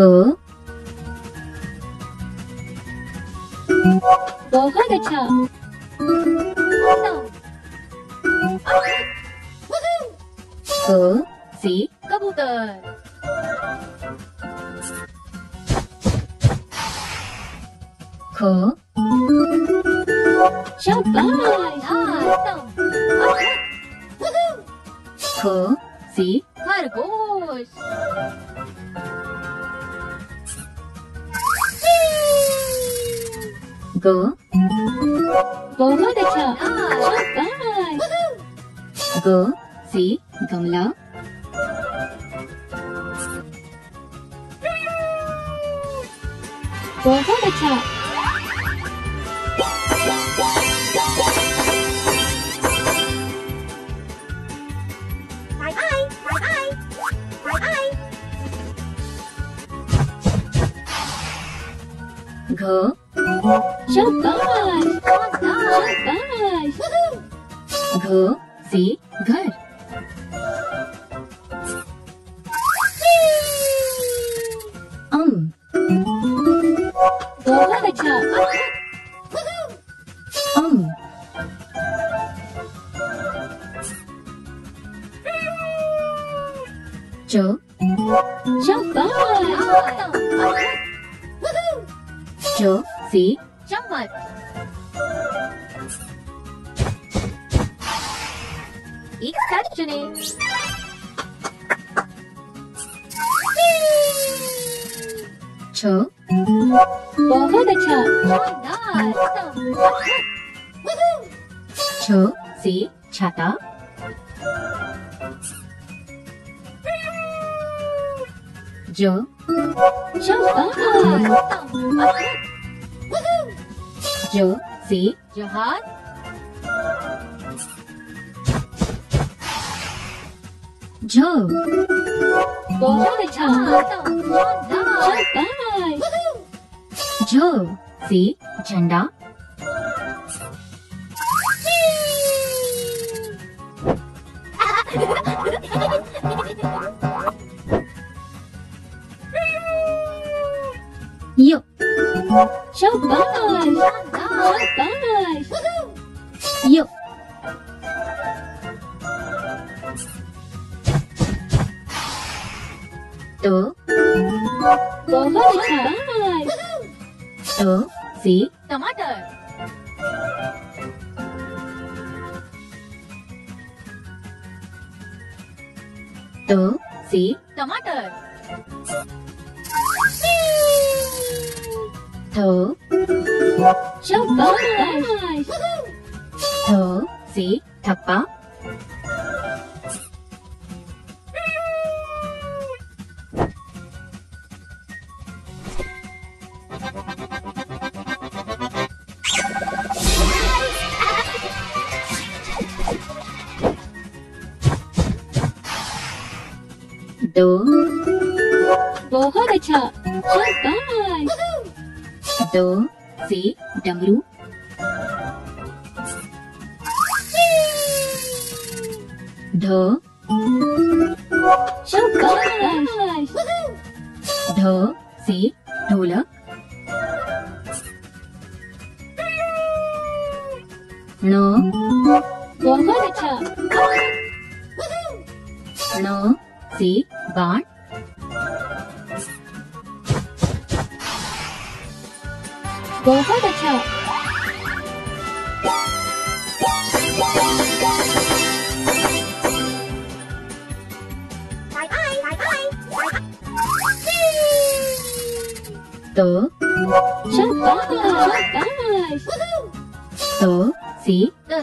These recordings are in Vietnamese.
क बहुत अच्छा क से कबूतर ख खरगोश 그 뭐가 대차 샷발 그시 검라 뭐가 대차 바이바이 바이바이 바이바이 그 शाबाश शाबाश घ से घर अम बहुत अच्छा अम च शाबाश च से पर एक साथ चुने छ बहुत अच्छा छ से छाता ज ज से जहाज झ बहुत अच्छा झ से झंडा tớ tớ Domates tớ phí Domates tớ tớ Domates thớ Domates tớ phí thập bát दो तो? बहुत अच्छा दो तो, से डमरू ध ढ से ढोलक न बहुत अच्छा न से God Go for the kill. Tớ Rất có Rất có Tớ Xí Tớ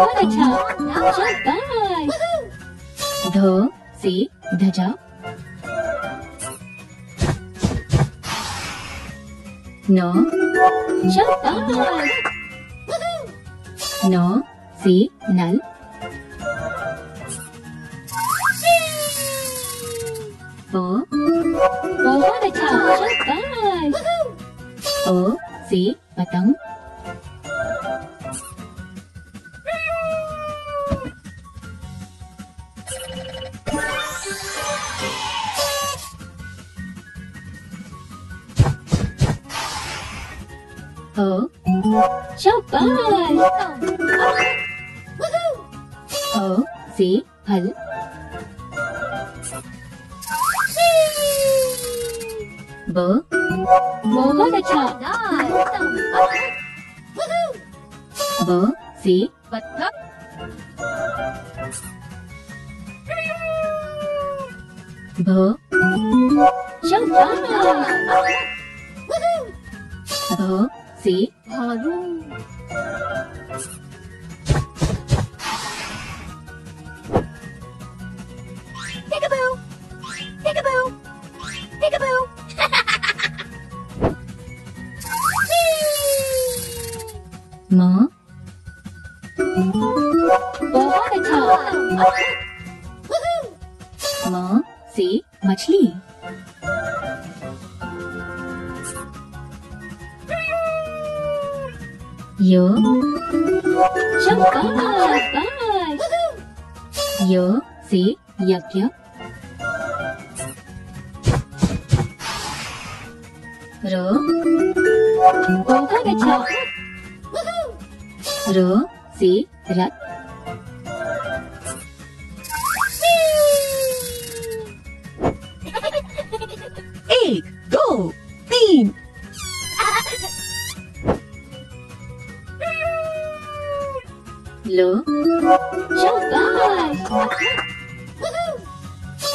Avatar, Avatar. Th, si, dhaja. No, Chapar. No, si, nal. Po, po, Avatar, Chapar. Po, si, patang. tớ Chúc ơi Tớ dí hấn Bớ Bố bớt được chợ Bớ dí vật thấp Bớ Chúc ơi Bớ से भागो Peekaboo! Peekaboo! Peekaboo! माँ बहुत अच्छा माँ से मछली यो शाबाश यो से यज्ञ रो ओघ गच्छ रो से रथ lửa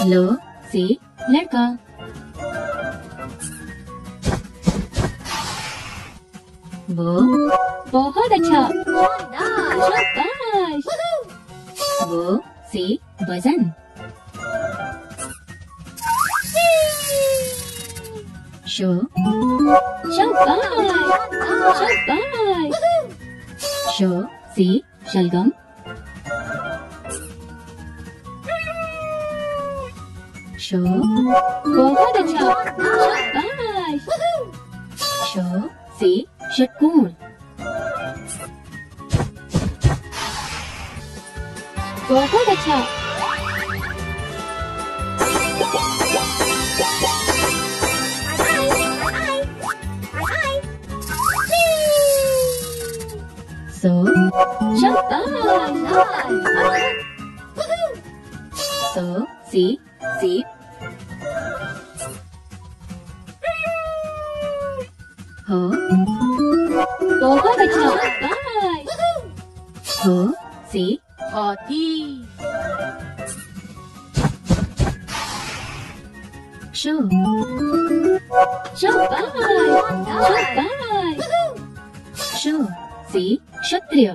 lửa xỉ lép cơ bữa bố hết đã chợ bữa xỉ bởi dân sữa sữa sữa sữa sữa xỉ शलगम शो बहुत अच्छा शो से षटकोण बहुत अच्छा Rất ơi, rồi Tớ, xí, xí Hớ Bố có thể trở ơi Hớ, xí, ờ thi Sure. Sure, bye. Sure, bye. Sure. से क्षत्रिय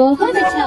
बहुत अच्छा